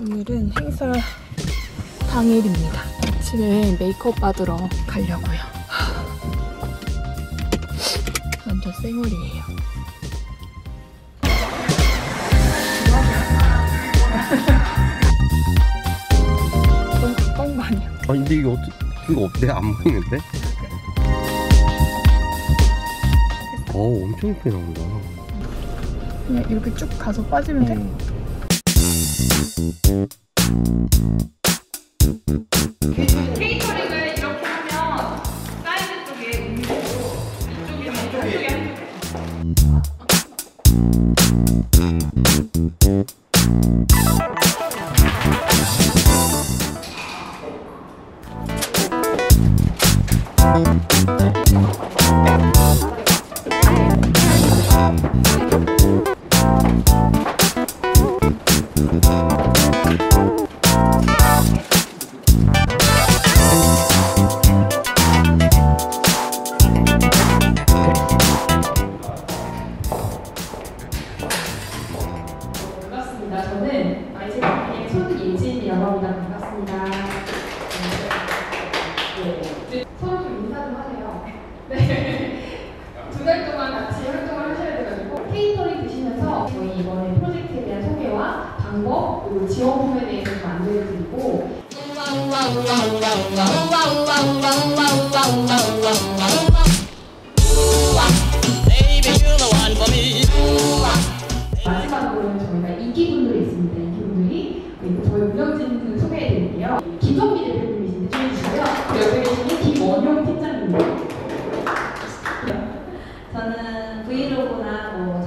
오늘은 행사 당일입니다. 아침에 메이크업 받으러 가려고요. 완전 쌩얼이에요. 너무 가까운 거 아니야? 아 근데 이게 어떻게 이거 내가 안 보이는데? 어 엄청 예쁘게 나온다. 그냥 이렇게 쭉 가서 빠지면 돼? 케이터링을 이렇게 하면 사이드 쪽에 음료고 이쪽이랑 이쪽에 한쪽에 이번에 프로젝트에 대한 소개와 방법 그리고 지원 부분에 대해서 좀 안내해드리고 마지막으로는 저희가 인기분들이 있습니다. 인기분들이 그리고 저희 운영진 분 소개해드릴게요. 김성기 대표님이신데 주시고요. 옆에 계시는 김원용 팀장님입니다. 저는 브이로그나 뭐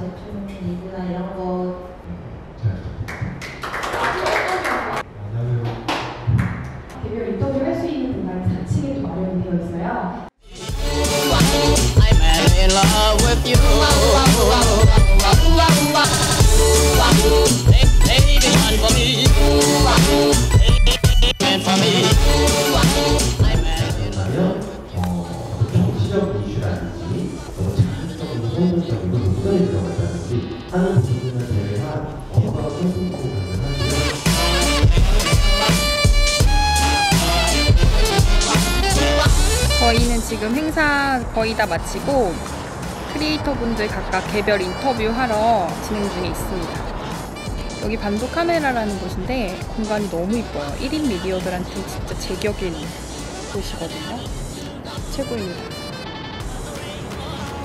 지금 행사 거의 다 마치고 크리에이터 분들 각각 개별 인터뷰하러 진행 중에 있습니다. 여기 반도 카메라라는 곳인데 공간이 너무 이뻐요. 1인 미디어들한테 진짜 제격인 곳이거든요. 최고입니다.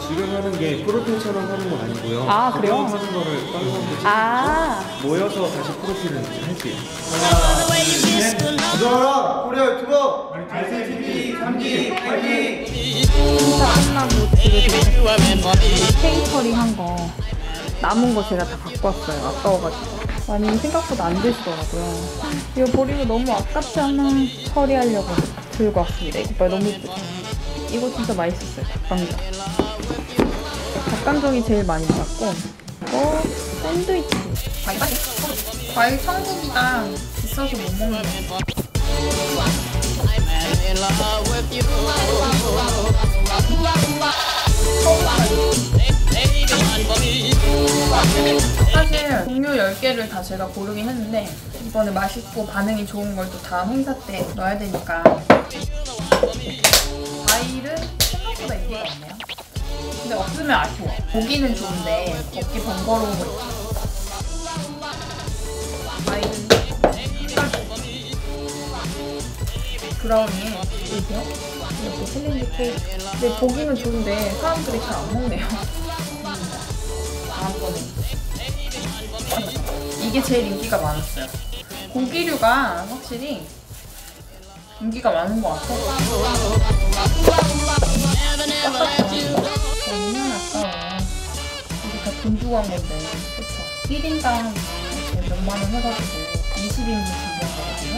지금 하는 게 프로필처럼 하는 건 아니고요. 아, 그래요? 하는 거를 다른 분들 아, 모여서 다시 프로필을 할게요. 코리 도착 you, I'm in for me. 케이터링 한거 남은 거 제가 다 갖고 왔어요. 아까워가지고. 많이 생각보다 안 되시더라고요. 이거 버리고 너무 아깝지 않아 처리하려고 들고 왔습니다. 이거 봐 너무 예쁘죠? 이거 진짜 맛있었어요. 닭강정. 닭강정이 제일 많이 나왔고 이거 샌드위치. 과일 과일 천국이다. 비싸서 못 먹는 거. 사실 종류 10개를 다 제가 고르긴 했는데 이번에 맛있고 반응이 좋은 걸 또 다음 행사 때 넣어야 되니까 과일은 생각보다 인기가 없네요. 근데 없으면 아쉬워. 보기는 좋은데 먹기 번거로운 거 있죠 브라우니 보이세요? 이렇게 챌린지 케이크 근데 보기는 좋은데 사람들이 잘 안 먹네요 다음번에 이게 제일 인기가 많았어요. 고기류가 확실히 인기가 많은 것 같아요. 너무 아까워. 이게 다돈 주고 한 건데, 그쵸? 1인당 이렇게 몇만 원 해가지고 20인분 준비한 거거든요.